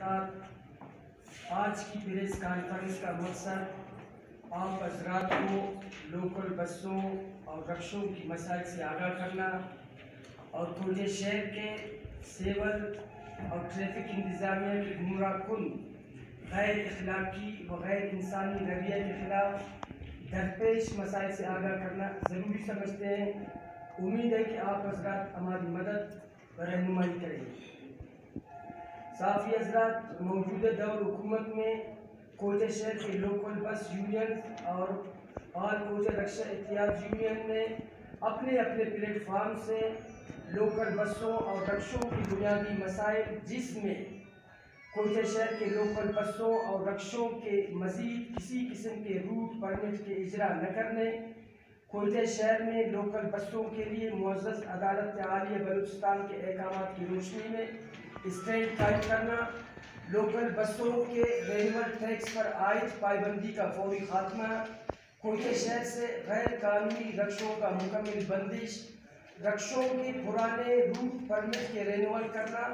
साथ आज की प्रेस कॉन्फ्रेंस का मकसद आप हजरात को लोकल बसों और रक्षों की मसाइल से आगाह करना और कोटे शहर के सेवल और ट्रैफ़िक इंतजामिया की गुमराह कन गैर अखलाकी व गैर इंसानी रवैया के खिलाफ दरपेश मसाइल से आगाह करना ज़रूरी समझते हैं। उम्मीद है कि आप हजरात हमारी मदद व रहनुमाई करेंगे। साफ़ी हजरात मौजूदा दौर हुकूमत में, कोचे शहर के लोकल बस यूनियन और ऑल कोचे रक्षा एहतियात यूनियन ने अपने अपने प्लेटफार्म से लोकल बसों और रक्षों की बुनियादी मसाइल, जिसमें कोचे शहर के लोकल बसों और रक्षों के मज़ीद किसी किस्म के रूट परमिट के इजरा न करने कोयटे शहर में लोकल बसों के लिए मुआज़ अदालत आलिया बलूचिस्तान के अहकाम की रोशनी में स्टैंड कायम करना, लोकल बसों के रेनुअल टैक्स पर आयद पाबंदी का फौरी खात्मा कोयटे शहर से गैर कानूनी रक्षों का मुकम्मल बंदिश रक्षों के पुराने रूट परमिट के रेनुअल करना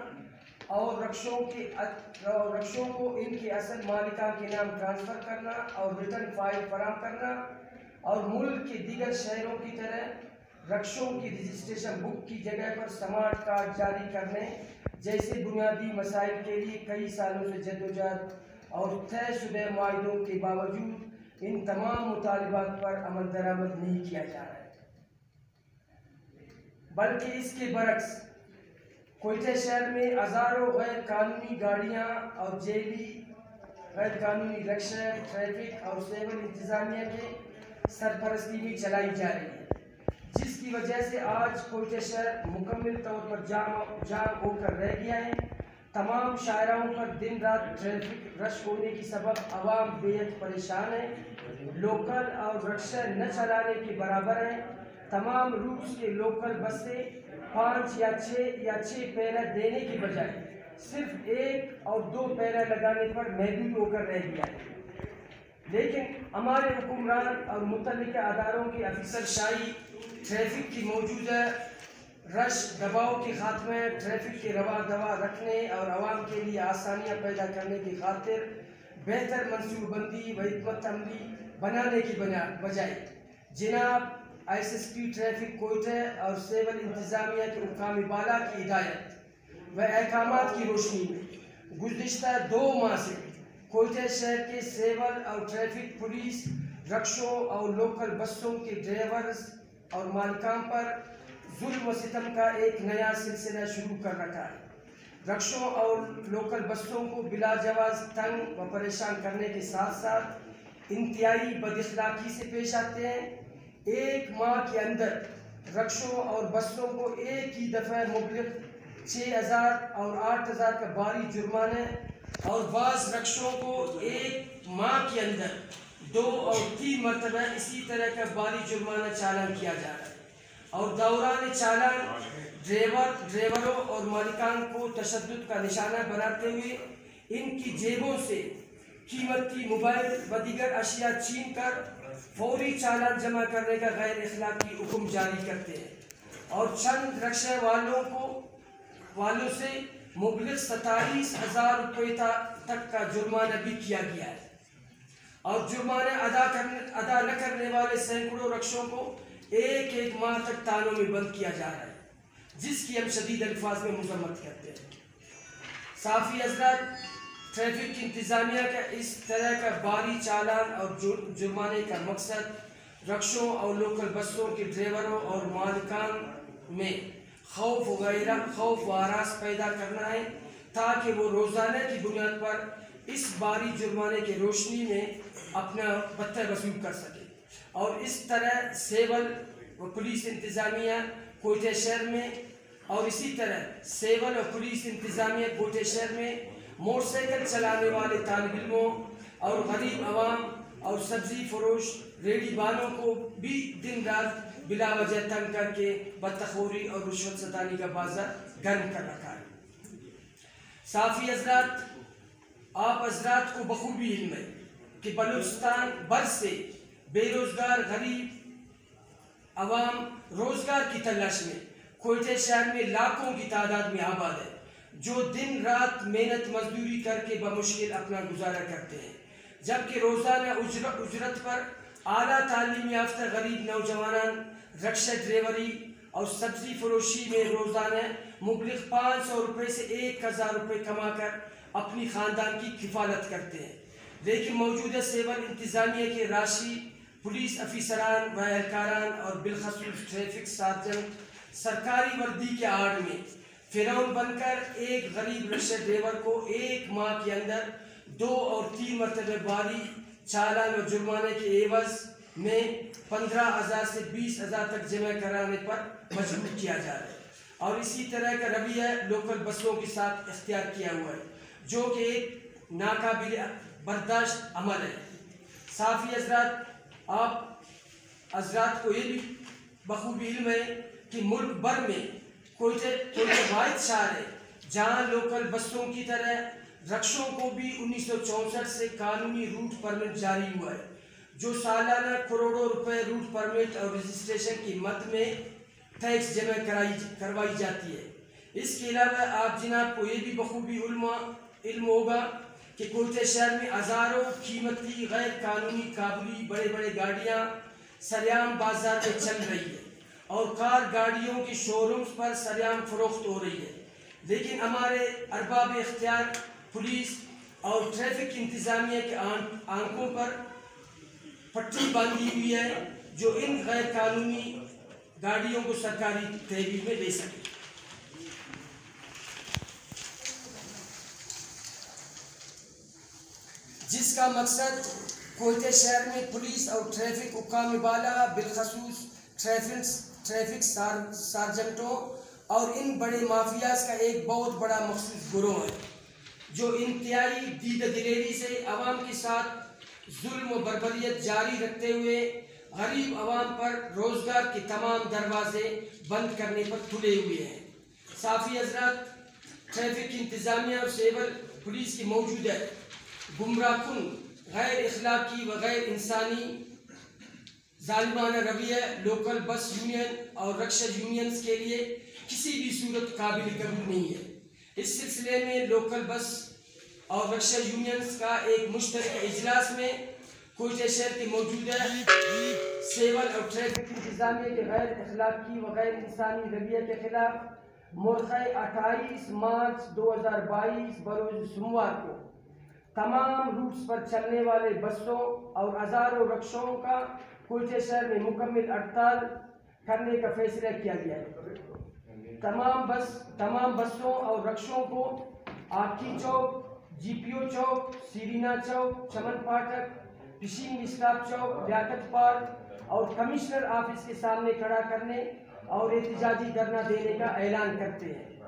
और रक्षों के और रक्षों को इनके असल मालिका के नाम ट्रांसफ़र करना और रिटर्न फ़ाइल फराम करना और मुल्क के दीगर शहरों की तरह रक्षों की रजिस्ट्रेशन बुक की जगह पर स्मार्ट कार्ड जारी करने जैसे बुनियादी मसाइल के लिए कई सालों से जदोजहद और तयशुदा माहों के बावजूद इन तमाम मुतालबात पर अमल दरामद नहीं किया जा रहा है। बल्कि इसके बरक्स कोयटा शहर में हज़ारों गैर कानूनी गाड़ियाँ और जेली गैर कानूनी रक्षा ट्रैफ़िक और सेवन इंतज़ामिया के सरपरस्ती में चलाई जा रही है। जिसकी वजह से आज कोयटा शहर मुकम्मल तौर पर जाम जाम होकर रह गया है। तमाम शायराओं पर दिन रात ट्रैफ़िक रश होने की सबब आवाम बेहद परेशान है। लोकल और रक्षा न चलाने के बराबर हैं। तमाम रूट्स के लोकल बसें पाँच या छः या छः पैरा देने की बजाय सिर्फ़ एक और दो पैरा लगाने पर महदूद होकर रह गया है। लेकिन हमारे हुक्मरान और मुतल अदारों की अफसर शाही ट्रैफ़िक की मौजूदा रश दबाव के खात्मे ट्रैफ़िक के रवा दवा रखने और आवाम के लिए आसानियाँ पैदा करने की खातिर बेहतर मनसूबबंदी व हमत अमली बनाने की बजाय। जनाब एस एस पी ट्रैफ़िक कोयटे और सिविल इंतज़ामिया के मुकामी बाला की हिदायत व अहकाम की रोशनी में गुज्त दो माह से कोयटे शहर के सिविल और ट्रैफ़िक पुलिस रक्षों और लोकल बसों के ड्राइवर्स और मालिकान पर जुल्म सितम का एक नया सिलसिला शुरू कर रखा है। रक्षों और लोकल बसों को बिला जवाज तंग व परेशान करने के साथ साथ इंतहाई बदखलाकी से पेश आते हैं। एक माह के अंदर रक्षों और बसों को एक ही दफ़ा मुबलिक छः हज़ार और आठ हज़ार का भारी जुर्माने और बाज़ रक्षों को एक माह के अंदर दो और तीन मरतबा इसी तरह का भारी जुर्माना चालान किया जा रहा है। और दौरान चालान ड्राइवर, ड्राइवरों और मालिकान को तशद का निशाना बनाते हुए इनकी जेबों से कीमती मोबाइल व दीगर अशिया छीन कर फौरी चालान जमा करने का गैर अखलाकी हुक्म जारी करते हैं। और चंद रक्षा वालों को, वालों से मुबलिक सैतालीस हज़ार रुपये तक का जुर्माना भी किया गया है। और जुर्माना अदा करने, अदा न करने वाले सैकड़ों रक्षों को एक एक माह तक तालों में बंद किया जा रहा है, जिसकी हम शदीद अल्फाज में मजम्मत करते हैं। साफ़ी हज़रत, ट्रैफ़िक इंतज़ामिया का इस तरह का भारी चालान और जुर्माने का मकसद रक्षों और लोकल बसों के ड्राइवरों और मालिकान में खौफ वगैरह, खौफ वारास पैदा करना है, ताकि वो रोज़ाना की बुनियाद पर इस बारी जुर्माने की रोशनी में अपना पत्थर वसूल कर सके। और इस तरह सेवल व पुलिस इंतज़ामिया कोटे शहर में और इसी तरह सेवल और पुलिस इंतज़ामिया कोटे शहर में मोटरसाइकिल चलाने वाले तालब इलमों और गरीब आवाम और सब्ज़ी फरोश रेडी बालों को भी दिन रात बिला वजह तंग करके बदतखोरी और रिश्वत सतानी का बाज़ार गर्म कर रखा है। साफ़ी हजरात आप हजरात को बखूबी इल्म है कि बलूचिस्तान भर से बेरोज़गार, गरीब आवाम रोज़गार की तलाश में कोयटे शहर में लाखों की तादाद में आबाद है, जो दिन रात मेहनत, मजदूरी करके बमुश्किल अपना गुजारा करते हैं। जबकि रोज़ाना उजरत उजरत पर आला तालीम याफ्ता गरीब नौजवान, रक्षा ड्रेवरी और सब्ज़ी फरोशी में रोज़ाना मुबलिक पाँच सौ रुपये से एक हज़ार रुपये कमा कर अपनी ख़ानदान की किफ़ालत करते हैं। लेकिन मौजूदा सेवन इंतज़ामिया की राशि, पुलिस अफसरान व एहलकारान और बिलखसूस ट्रैफ़िक सार्जन सरकारी वर्दी के आड़ में फिरौन बनकर एक गरीब रक्षा ड्राइवर को एक माह के अंदर दो और तीन मरतबे बारी चालान व जुर्माने के एवज में पंद्रह हज़ार से बीस हज़ार तक जमा कराने पर मजबूर किया जा रहा है। और इसी तरह का रवैया लोकल बसों के साथ इख्तियार किया हुआ है। जो कि नाकाबिल बर्दाश्त अमल है। साफ़ी हजरात, आप हजरात को ये भी बखूबी इल्म है कि मुल्क भर में कोई कोई वाद शहर है, जहाँ लोकल बसों की तरह रक्षों को भी उन्नीस सौ चौंसठ से कानूनी रूट परमिट जारी हुआ है, जो सालाना करोड़ों रुपए रूट परमिट और रजिस्ट्रेशन की मत में टैक्स जमा कराई करवाई जाती है। इसके अलावा आप जनाब को ये भी बखूबी इल्म होगा कि शहर में हज़ारों कीमती गैर कानूनी काबुली बड़े बड़े गाड़ियाँ सरेआम बाज़ार में चल रही है। और कार गाड़ियों की शोरूम्स पर सरेआम फरोख्त हो रही है। लेकिन हमारे अरबाब इख्तियार, पुलिस और ट्रैफ़िक इंतज़ामिया के आँखों पर पट्टी बांधी हुई है, जो इन गैर कानूनी गाड़ियों को सरकारी तहवील में ले सके। जिसका मकसद कोयते शहर में पुलिस और ट्रैफ़िक हुकाम बाला बिलखसूस ट्रैफ़िक ट्रैफ़िक सार, सार्जेंटों और इन बड़े माफियाज का एक बहुत बड़ा मखसूस गुरोह है जो इंतहाई दीद दिलेरी से आवाम के साथ जुल्म बरबरीत जारी रखते हुए गरीब आवाम पर रोज़गार के तमाम दरवाजे बंद करने पर तुले हुए हैं। साफ़ी हजरात ट्रैफ़िक इंतज़ामिया और सेवल पुलिस की मौजूद है। गुमराह कन गैर अखलाकी व गैर इंसानी जालिमाना रवैया, लोकल बस यूनियन और रक्षा यूनियंस के लिए किसी भी सूरत काबिल कबूल नहीं है। इस सिलसिले में लोकल बस और रक्षा यूनियंस का एक मुश्तर इजलास में कोयटा शहर के मौजूदा सेवल और ट्रैफ़िक इंतजामिया के गैर अखलाकी व गैर इंसानी रवैया के खिलाफ मुरख अट्ठाईस मार्च दो हज़ार बाईस बरोज सोमवार को तमाम रूट्स पर चलने वाले बसों और हज़ारों रक्षों का कोयटे शहर में मुकम्मल हड़ताल करने का फैसला किया गया है। तमाम बस, तमाम बसों और रक्षों को आखी चौक, जीपीओ चौक, Serena Chowk, Chaman Phatak fishing staff Chowk Liaquat park और कमिश्नर ऑफ़िस के सामने खड़ा करने और एहतजाजी धरना देने का ऐलान करते हैं।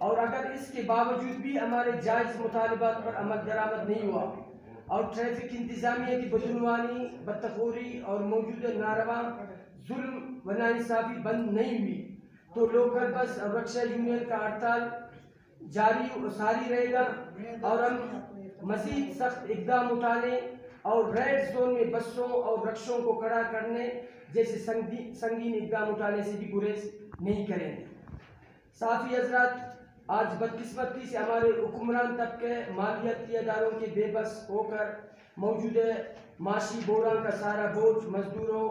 और अगर इसके बावजूद भी हमारे जायज़ मुतालबात पर अमल दरामद नहीं हुआ, और ट्रैफ़िक इंतजामिया की बदनवानी, बदतखोरी और मौजूदा नारवा, जुल्म व नाइंसाफ़ी बंद नहीं हुई तो लोकल बस और रक्षा यूनियन का हड़ताल जारी सारी रहेगा। और हम मजीद सख्त इकदाम उठाने और रेड जोन में बसों और रक्षों को कड़ा करने जैसे संगीन इकदाम उठाने से भी गुरेज नहीं करेंगे। साथ ही हजरात आज बदकिस्मती से हमारे हुक्मरान तबके मालियाती अदारों के बेबस होकर मौजूद माशी बोरा का सारा बोझ मजदूरों,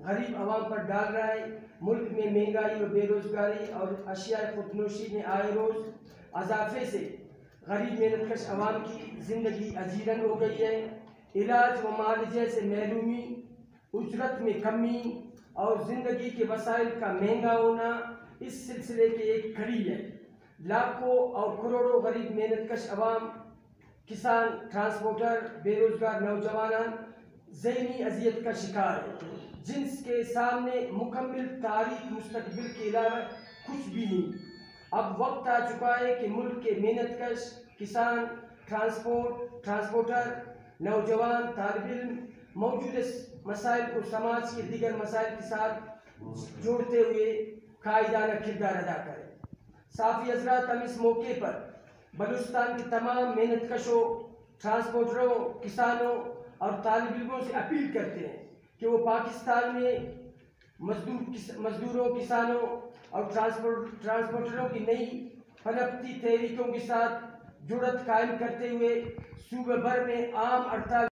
गरीब आवाम पर डाल रहा है। मुल्क में महँगाई और बेरोजगारी और अशिया खुदनोशी में आए रोज़ अजाफे से गरीब मेहनतकश आवाम की ज़िंदगी अजीरन हो गई है। इलाज व मालजे से महरूमी, उजरत में कमी और ज़िंदगी के वसाइल का महँगा होना इस सिलसिले की एक खड़ी है। लाखों और करोड़ों गरीब मेहनतकश अवाम किसान, ट्रांसपोर्टर, बेरोजगार नौजवान जहनी अजियत का शिकार है, जिनके सामने मुकम्मल तारीख मुस्तबिल के अलावा कुछ भी नहीं। अब वक्त आ चुका है कि मुल्क के मेहनतकश किसान, ट्रांसपोर्ट, ट्रांसपोर्टर, नौजवान, तालब मौजूद मसाइल को समाज के दिगर मसाइल के साथ जोड़ते हुए कायदाना किरदार अदा करें। साफ़ी हजरात हम इस मौके पर बलूचिस्तान के तमाम मेहनत कशों, ट्रांसपोर्टरों, किसानों और तालब इलमों से अपील करते हैं कि वो पाकिस्तान में मजदूर मजदूरों, किसानों और ट्रांसपोर्ट, ट्रांसपोर्टरों की नई फलपती तहरीकों के साथ जुड़त कायम करते हुए सूबे भर में आम हड़ताल